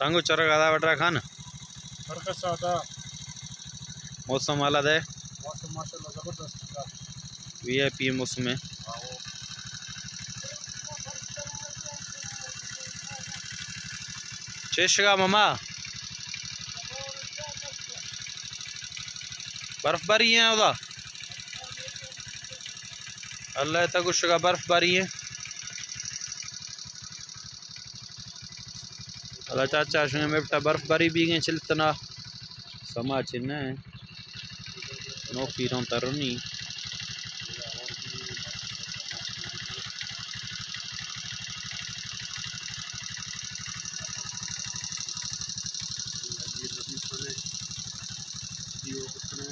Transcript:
तंग चरक आधा बटरा खान। मौसम वाला दे मौसम वी आई पी मौसम है। शेषगा मामा। बर्फबारी है उदा अल्लाह तक कुछ बर्फबारी है। अल्लाह चाचा शुने में बेटा बर्फबारी भी गए चिलतना समा है। नौकी रों तरुनी ये नबी सुने जीव उसने